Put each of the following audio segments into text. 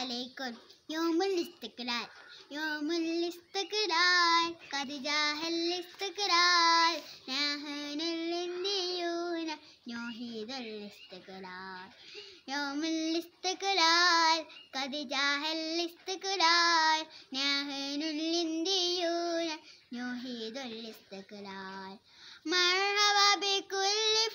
عليكم يوم الاستقلال يوم الاستقلال قد جاء الاستقلال نحن الهنديون نهيد الاستقلال يوم الاستقلال قد جاء الاستقلال نحن الهنديون نهيد الاستقلال مرحبا بكل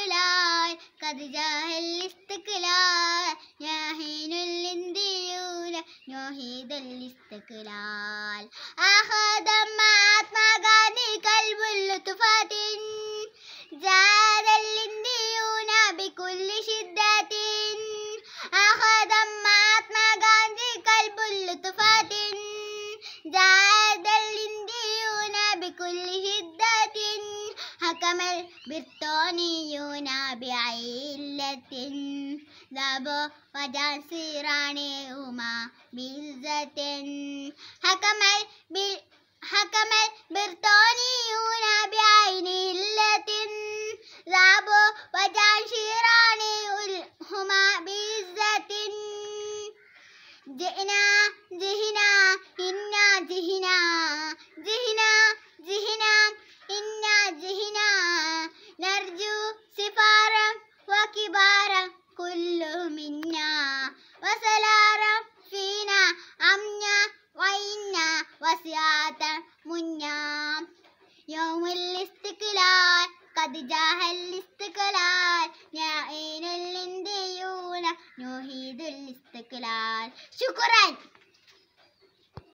الاستقلال قد جاء الاستقلال. يا حين الهنديون نهيد الاستقلال. أخذ مهاتما غاندي قلب اللطفات جاد الهنديون بكل شدة. أخذ مهاتما غاندي قلب اللطفات جاد الهنديون بكل شدة. حكم البريطانيون بعلة ذهبوا وجاسرانهما بعزة حكم البر- حكم البريطانيون بعين علة ذهبوا وجاسرانهما بعزة جئنا جهنا وإنا وسعة منا يوم الاستقلال قد جاء الاستقلال يا أين الهنديون نهيد الاستقلال شكرا